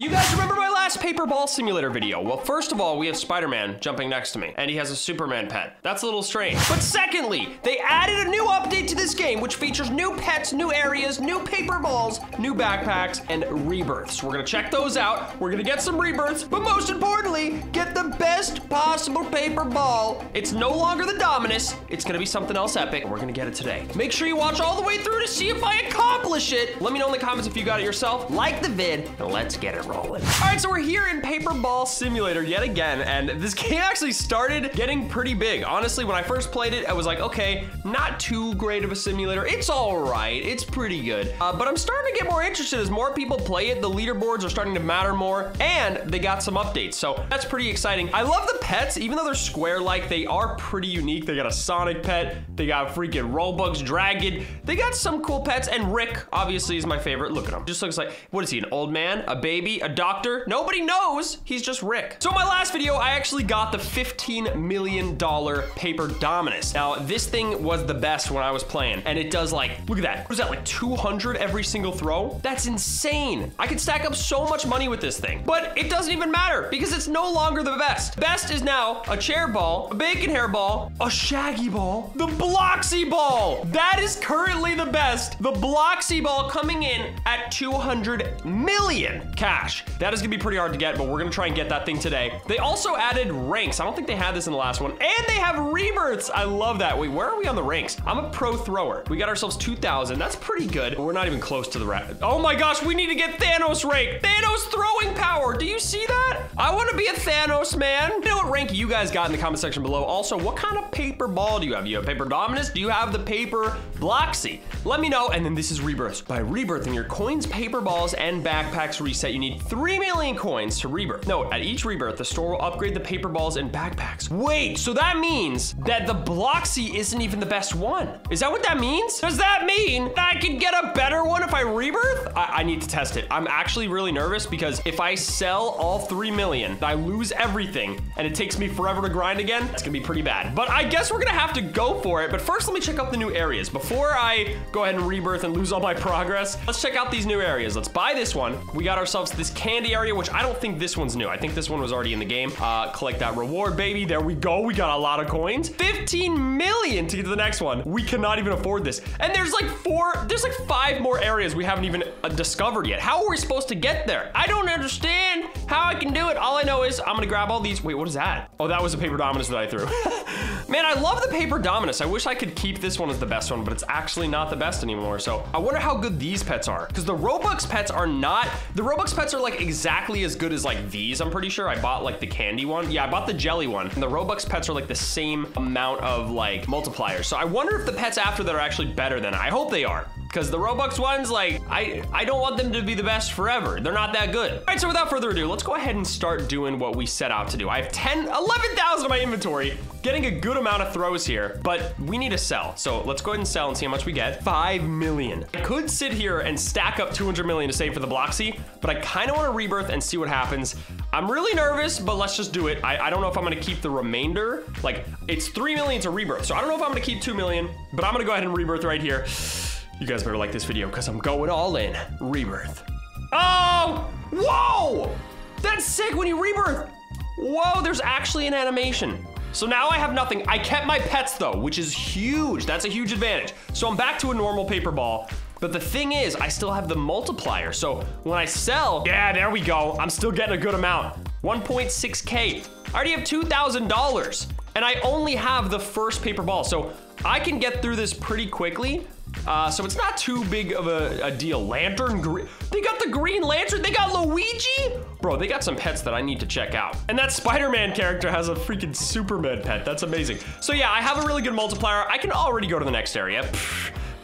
You guys remember paper ball simulator video? Well, first of all, we have Spider-Man jumping next to me, and he has a Superman pet. That's a little strange. But secondly, they added a new update to this game, which features new pets, new areas, new paper balls, new backpacks, and rebirths. We're gonna check those out. We're gonna get some rebirths, but most importantly, get the best possible paper ball. It's no longer the Dominus. It's gonna be something else epic, we're gonna get it today. Make sure you watch all the way through to see if I accomplish it. Let me know in the comments if you got it yourself. Like the vid, and let's get it rolling. All right, so we're here in Paper Ball Simulator yet again, and this game actually started getting pretty big. Honestly, when I first played it, I was like, okay, not too great of a simulator. It's all right, it's pretty good. Uh, but I'm starting to get more interested as more people play it. The leaderboards are starting to matter more, and they got some updates, so that's pretty exciting. I love the pets, even though they're square-like, they are pretty unique. They got a Sonic pet, they got freaking Robux Dragon, they got some cool pets, and Rick obviously is my favorite. Look at him, just looks like, what is he, an old man, a baby, a doctor? doctor. Nobody knows. He's just Rick. So in my last video, I actually got the $15 million Paper Dominus. Now, this thing was the best when I was playing, and it does like, look at that. What is that, like 200 every single throw? That's insane. I could stack up so much money with this thing, but it doesn't even matter because it's no longer the best. Best is now a chair ball, a bacon hair ball, a shaggy ball, the Bloxy ball. That is currently the best. The Bloxy ball coming in at 200 million cash. That is gonna be pretty hard to get, but we're gonna try and get that thing today. They also added ranks. I don't think they had this in the last one. And they have rebirths. I love that. Wait, where are we on the ranks? I'm a pro thrower. We got ourselves 2,000. That's pretty good. We're not even close to the rat. Oh my gosh, we need to get Thanos rank. Thanos throwing power. Do you see that? I wanna be a Thanos, man. You know what rank you guys got in the comment section below. Also, what kind of paper ball do you have? You have paper dominus? Do you have the paper bloxy? Let me know. And then this is rebirths. By rebirthing your coins, paper balls, and backpacks reset, you need 3 million coins to rebirth. Note, at each rebirth, the store will upgrade the paper balls and backpacks. Wait, so that means that the Bloxy isn't even the best one. Is that what that means? Does that mean that I can get a better one if I rebirth? I, I need to test it. I'm actually really nervous because if I sell all 3 million, I lose everything and it takes me forever to grind again, that's gonna be pretty bad. But I guess we're gonna have to go for it. But first, let me check out the new areas. Before I go ahead and rebirth and lose all my progress, let's check out these new areas. Let's buy this one. We got ourselves this candy area, which I don't think this one's new. I think this one was already in the game. Uh, collect that reward, baby. There we go. We got a lot of coins. 15 million to get to the next one. We cannot even afford this. And there's like four, there's like five more areas we haven't even uh, discovered yet. How are we supposed to get there? I don't understand how I can do it. All I know is I'm gonna grab all these. Wait, what is that? Oh, that was a paper dominus that I threw. Man, I love the paper dominus. I wish I could keep this one as the best one, but it's actually not the best anymore. So I wonder how good these pets are because the Robux pets are not, the Robux pets are like exactly as good as like these, I'm pretty sure. I bought like the candy one. Yeah, I bought the jelly one. And the Robux pets are like the same amount of like multipliers. So I wonder if the pets after that are actually better than I hope they are because the Robux ones, like, I, I don't want them to be the best forever. They're not that good. All right, so without further ado, let's go ahead and start doing what we set out to do. I have 10, 11,000 in my inventory, getting a good amount of throws here, but we need to sell. So let's go ahead and sell and see how much we get. 5 million. I could sit here and stack up 200 million to save for the Bloxy, but I kind of want to rebirth and see what happens. I'm really nervous, but let's just do it. I, I don't know if I'm going to keep the remainder. Like, it's 3 million to rebirth, so I don't know if I'm to keep 2 million, but I'm to go ahead and rebirth right here. You guys better like this video because I'm going all in. Rebirth. Oh! Whoa! That's sick when you rebirth. Whoa, there's actually an animation. So now I have nothing. I kept my pets though, which is huge. That's a huge advantage. So I'm back to a normal paper ball. But the thing is, I still have the multiplier. So when I sell, yeah, there we go. I'm still getting a good amount. 1.6K. I already have $2,000 and I only have the first paper ball. So I can get through this pretty quickly. Uh, so it's not too big of a, a deal. Lantern green. They got the Green Lantern. They got Luigi. Bro, they got some pets that I need to check out. And that Spider-Man character has a freaking Superman pet. That's amazing. So yeah, I have a really good multiplier. I can already go to the next area.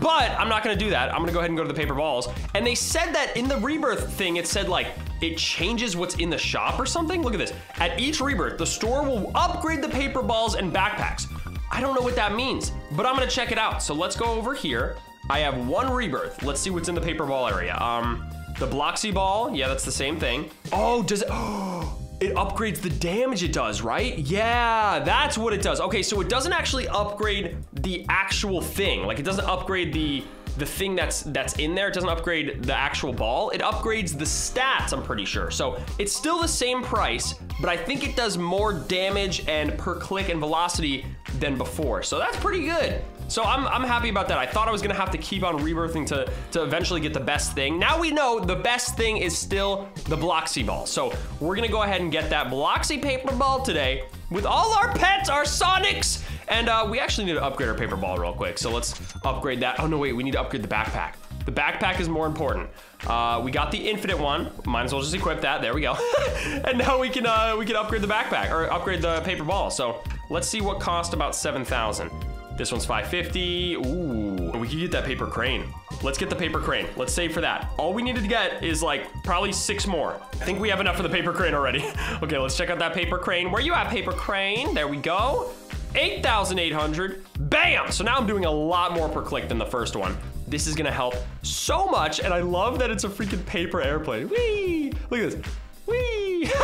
But I'm not gonna do that. I'm gonna go ahead and go to the paper balls. And they said that in the rebirth thing, it said like, it changes what's in the shop or something. Look at this. At each rebirth, the store will upgrade the paper balls and backpacks. I don't know what that means, but I'm gonna check it out. So let's go over here. I have one rebirth. Let's see what's in the paper ball area. Um, the Bloxy ball, yeah, that's the same thing. Oh, does it, oh, it upgrades the damage it does, right? Yeah, that's what it does. Okay, so it doesn't actually upgrade the actual thing. Like it doesn't upgrade the the thing that's that's in there. It doesn't upgrade the actual ball. It upgrades the stats, I'm pretty sure. So it's still the same price, but I think it does more damage and per click and velocity than before. So that's pretty good. So I'm, I'm happy about that. I thought I was gonna have to keep on rebirthing to, to eventually get the best thing. Now we know the best thing is still the Bloxy Ball. So we're gonna go ahead and get that Bloxy Paper Ball today with all our pets, our Sonics, and uh, we actually need to upgrade our Paper Ball real quick. So let's upgrade that. Oh no, wait, we need to upgrade the backpack. The backpack is more important. Uh, we got the infinite one. Might as well just equip that. There we go. and now we can uh, we can upgrade the backpack or upgrade the paper ball. So let's see what cost about 7,000. This one's 550. Ooh, we can get that paper crane. Let's get the paper crane. Let's save for that. All we needed to get is like probably six more. I think we have enough for the paper crane already. okay, let's check out that paper crane. Where you at, paper crane? There we go. 8,800. Bam! So now I'm doing a lot more per click than the first one. This is gonna help so much, and I love that it's a freaking paper airplane. Whee! Look at this. Whee!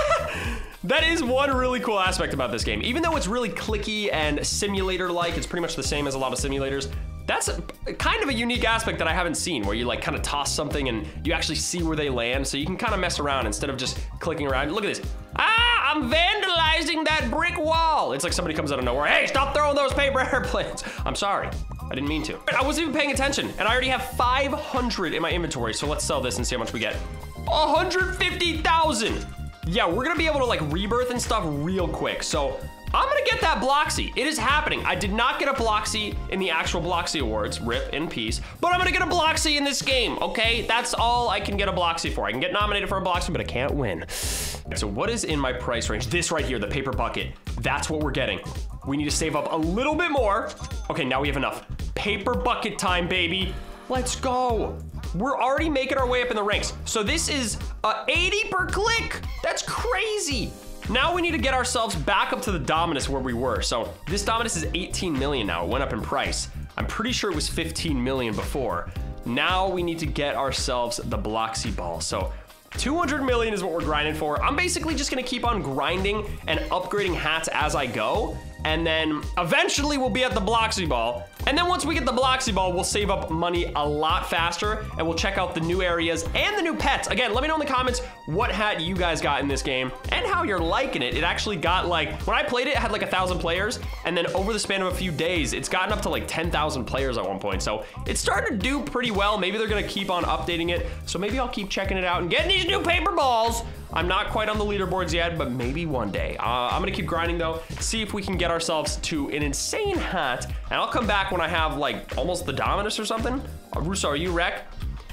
That is one really cool aspect about this game. Even though it's really clicky and simulator-like, it's pretty much the same as a lot of simulators. That's a, kind of a unique aspect that I haven't seen, where you like kind of toss something and you actually see where they land, so you can kind of mess around instead of just clicking around. Look at this. Ah, I'm vandalizing that brick wall. It's like somebody comes out of nowhere. Hey, stop throwing those paper airplanes. I'm sorry. I didn't mean to. I wasn't even paying attention, and I already have 500 in my inventory, so let's sell this and see how much we get. 150,000. Yeah, we're gonna be able to like rebirth and stuff real quick. So I'm gonna get that Bloxy. It is happening. I did not get a Bloxy in the actual Bloxy Awards, rip in peace, but I'm gonna get a Bloxy in this game, okay? That's all I can get a Bloxy for. I can get nominated for a Bloxy, but I can't win. So what is in my price range? This right here, the paper bucket. That's what we're getting. We need to save up a little bit more. Okay, now we have enough. Paper bucket time, baby. Let's go. We're already making our way up in the ranks. So this is uh, 80 per click. That's crazy. Now we need to get ourselves back up to the Dominus where we were. So this Dominus is 18 million now. It went up in price. I'm pretty sure it was 15 million before. Now we need to get ourselves the Bloxy Ball. So 200 million is what we're grinding for. I'm basically just gonna keep on grinding and upgrading hats as I go and then eventually we'll be at the Bloxy Ball. And then once we get the Bloxy Ball, we'll save up money a lot faster and we'll check out the new areas and the new pets. Again, let me know in the comments what hat you guys got in this game and how you're liking it. It actually got like, when I played it, it had like a thousand players and then over the span of a few days, it's gotten up to like 10,000 players at one point. So it's starting to do pretty well. Maybe they're gonna keep on updating it. So maybe I'll keep checking it out and getting these new paper balls. I'm not quite on the leaderboards yet, but maybe one day. Uh, I'm gonna keep grinding though, see if we can get ourselves to an insane hat, and I'll come back when I have like almost the Dominus or something. Uh, Russo, are you wreck?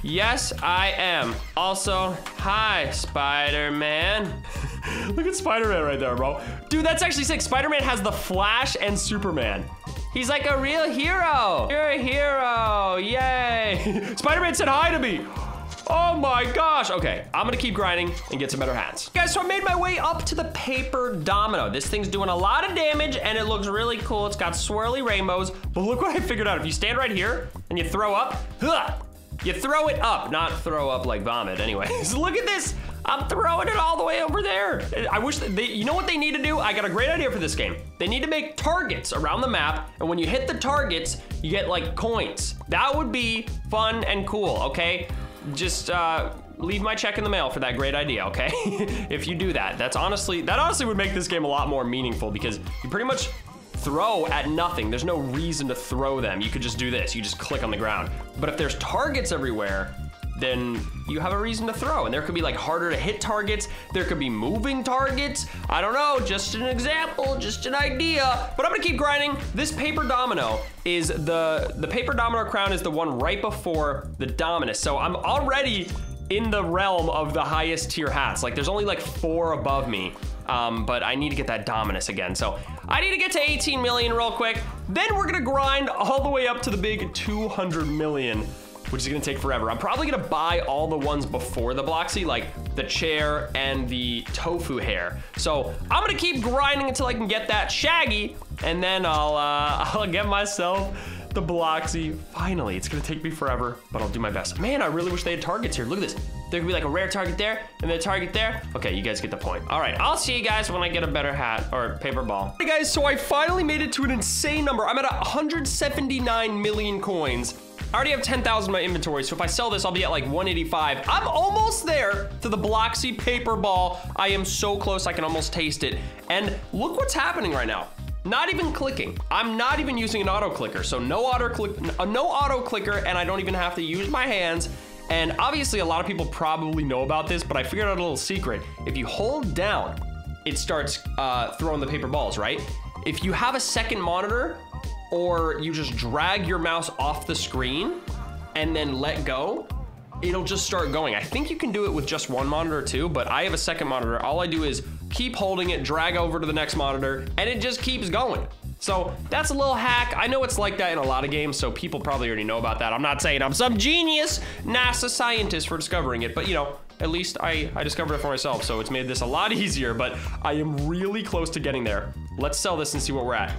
Yes, I am. Also, hi, Spider-Man. Look at Spider-Man right there, bro. Dude, that's actually sick. Spider-Man has the Flash and Superman. He's like a real hero. You're a hero, yay. Spider-Man said hi to me. Oh my gosh. Okay, I'm gonna keep grinding and get some better hats. Guys, so I made my way up to the paper domino. This thing's doing a lot of damage and it looks really cool. It's got swirly rainbows, but look what I figured out. If you stand right here and you throw up, huh, you throw it up, not throw up like vomit anyways. look at this. I'm throwing it all the way over there. I wish they, you know what they need to do? I got a great idea for this game. They need to make targets around the map, and when you hit the targets, you get like coins. That would be fun and cool, okay? Just uh, leave my check in the mail for that great idea, okay? if you do that, that's honestly, that honestly would make this game a lot more meaningful because you pretty much throw at nothing. There's no reason to throw them. You could just do this. You just click on the ground. But if there's targets everywhere, then you have a reason to throw. And there could be like harder to hit targets. There could be moving targets. I don't know, just an example, just an idea. But I'm gonna keep grinding. This paper domino is the, the paper domino crown is the one right before the dominus. So I'm already in the realm of the highest tier hats. Like there's only like four above me. Um, but I need to get that Dominus again. So I need to get to 18 million real quick. Then we're gonna grind all the way up to the big 200 million which is gonna take forever. I'm probably gonna buy all the ones before the Bloxy, like the chair and the tofu hair. So I'm gonna keep grinding until I can get that Shaggy, and then I'll, uh, I'll get myself the Bloxy. Finally, it's gonna take me forever, but I'll do my best. Man, I really wish they had targets here. Look at this. There could be like a rare target there, and then a target there. Okay, you guys get the point. All right, I'll see you guys when I get a better hat or paper ball. Hey guys, so I finally made it to an insane number. I'm at 179 million coins I already have 10,000 in my inventory, so if I sell this, I'll be at like 185. I'm almost there to the Bloxy paper ball. I am so close, I can almost taste it. And look what's happening right now. Not even clicking. I'm not even using an auto clicker. So no auto click, no auto clicker, and I don't even have to use my hands. And obviously a lot of people probably know about this, but I figured out a little secret. If you hold down, it starts uh, throwing the paper balls, right? If you have a second monitor, or you just drag your mouse off the screen and then let go, it'll just start going. I think you can do it with just one monitor too, but I have a second monitor. All I do is keep holding it, drag over to the next monitor, and it just keeps going. So that's a little hack. I know it's like that in a lot of games, so people probably already know about that. I'm not saying I'm some genius NASA scientist for discovering it, but you know, at least I, I discovered it for myself, so it's made this a lot easier, but I am really close to getting there. Let's sell this and see what we're at.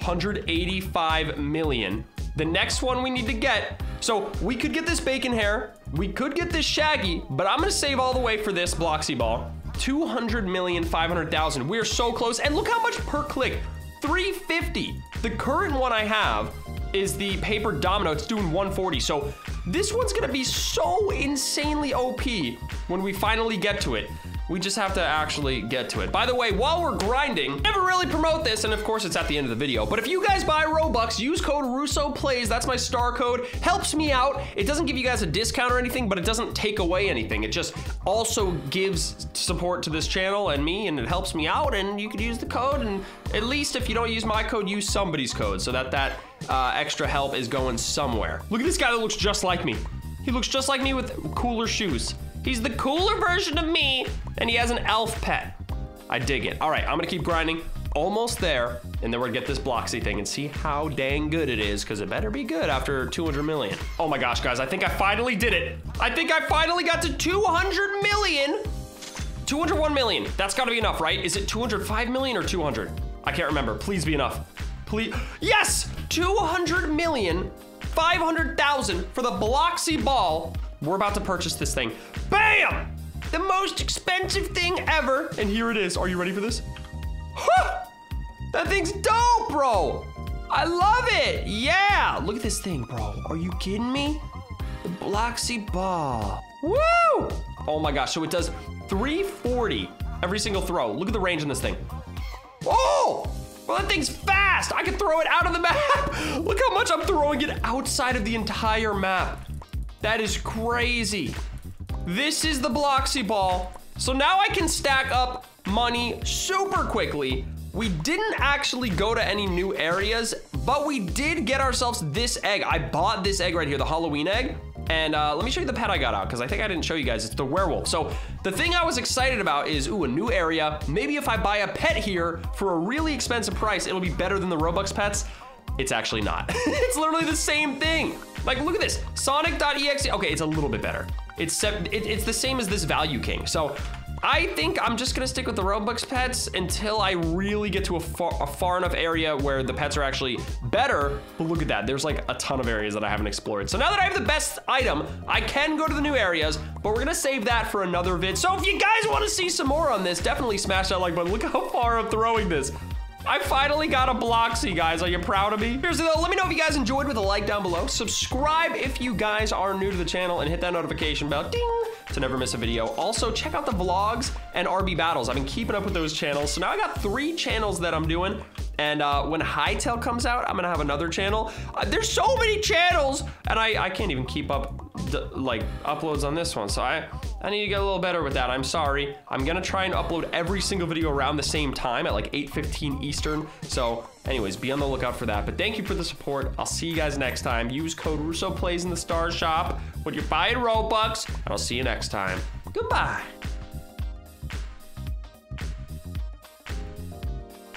185 million. The next one we need to get, so we could get this bacon hair, we could get this shaggy, but I'm gonna save all the way for this Bloxy ball. 200 million, 500,000. We're so close, and look how much per click. 350. The current one I have is the paper domino. It's doing 140. So this one's gonna be so insanely OP when we finally get to it. We just have to actually get to it. By the way, while we're grinding, never really promote this, and of course it's at the end of the video, but if you guys buy Robux, use code RussoPlays, that's my star code, helps me out. It doesn't give you guys a discount or anything, but it doesn't take away anything. It just also gives support to this channel and me, and it helps me out, and you could use the code, and at least if you don't use my code, use somebody's code, so that that uh, extra help is going somewhere. Look at this guy that looks just like me. He looks just like me with cooler shoes. He's the cooler version of me, and he has an elf pet. I dig it. All right, I'm gonna keep grinding. Almost there, and then we're gonna get this Bloxy thing and see how dang good it is, because it better be good after 200 million. Oh my gosh, guys, I think I finally did it. I think I finally got to 200 million. 201 million. That's gotta be enough, right? Is it 205 million or 200? I can't remember. Please be enough. Please. Yes! 200 million, 500,000 for the Bloxy ball we're about to purchase this thing. Bam! The most expensive thing ever. And here it is. Are you ready for this? Huh! That thing's dope, bro. I love it. Yeah. Look at this thing, bro. Are you kidding me? The Bloxy Ball. Woo! Oh my gosh. So it does 340 every single throw. Look at the range on this thing. Oh! Well, that thing's fast. I can throw it out of the map. Look how much I'm throwing it outside of the entire map. That is crazy. This is the Bloxy ball. So now I can stack up money super quickly. We didn't actually go to any new areas, but we did get ourselves this egg. I bought this egg right here, the Halloween egg. And uh, let me show you the pet I got out, because I think I didn't show you guys. It's the werewolf. So the thing I was excited about is, ooh, a new area. Maybe if I buy a pet here for a really expensive price, it'll be better than the Robux pets. It's actually not. it's literally the same thing. Like, look at this, Sonic.exe. Okay, it's a little bit better. It's, it, it's the same as this Value King. So I think I'm just gonna stick with the Robux pets until I really get to a far, a far, enough area where the pets are actually better. But look at that, there's like a ton of areas that I haven't explored. So now that I have the best item, I can go to the new areas, but we're gonna save that for another vid. So if you guys wanna see some more on this, definitely smash that like button. Look how far I'm throwing this. I finally got a Bloxy, guys. Are you proud of me? Here's the though. Let me know if you guys enjoyed with a like down below. Subscribe if you guys are new to the channel and hit that notification bell, ding, to never miss a video. Also, check out the vlogs and RB battles. I've been keeping up with those channels. So now I got three channels that I'm doing. And uh, when Hightail comes out, I'm gonna have another channel. Uh, there's so many channels, and I, I can't even keep up like uploads on this one. So I, I need to get a little better with that. I'm sorry. I'm gonna try and upload every single video around the same time at like 8.15 Eastern. So anyways, be on the lookout for that. But thank you for the support. I'll see you guys next time. Use code Russo Plays in the Star Shop when you're buying Robux, and I'll see you next time. Goodbye.